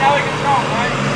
now he can jump, right?